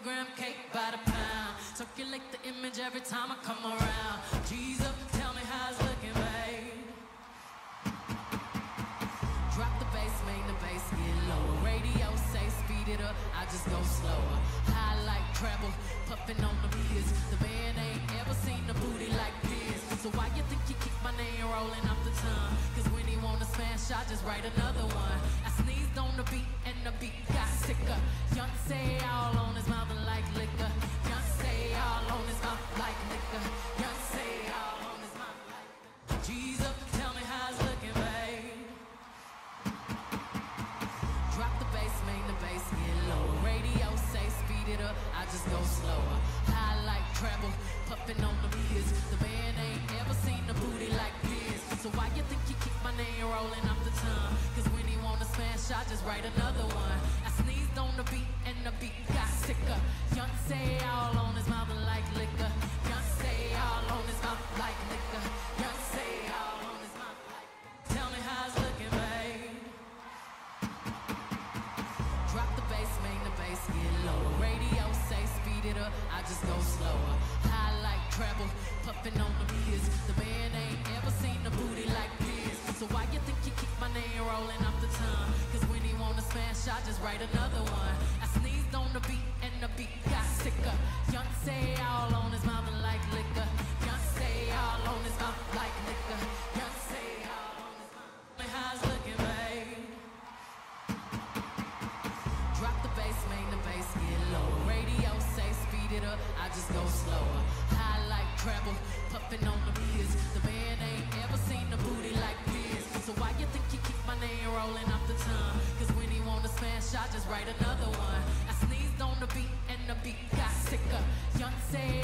Instagram cake by the pound. Circulate the image every time I come around. Jesus, tell me how it's looking, babe. Drop the bass, make the bass get lower. Radio say speed it up, I just go slower. High like treble, puffing on the beers. The band ain't ever seen a booty like this. So why you think you keep my name rolling off the tongue? Cause when he wanna smash, I just write another one. I sneezed on the beat and the beat got sicker. Young say all slower. High like treble, puffing on the beers. The band ain't ever seen a booty like this. So why you think you keep my name rolling off the tongue? Cause when he wanna smash, I just write another one. I sneezed on the beat and the beat got sicker. Young say all on his mouth like liquor. Young say all on his mouth like liquor. Young say all on his mouth Tell me how it's looking, babe. Drop the bass, make the bass get lower. Radio say up, I just go slower. High like treble, puffing on the beers. The band ain't ever seen a booty like this. So why you think you keep my name rolling off the tongue? Cause when he wanna smash, I just write another one. I sneezed on the beat and the beat got sicker. Young say all on his mouth like liquor. Young say all on his mouth like liquor. Young say all on his mouth. Tell me how it's looking, babe. Drop the bass, make the bass get go slower. High like treble, Puffing on the biz. The man ain't ever seen a booty like this. So why you think you keep my name rolling off the tongue? Cause when he wanna smash, I just write another one. I sneezed on the beat and the beat got sicker. Young said.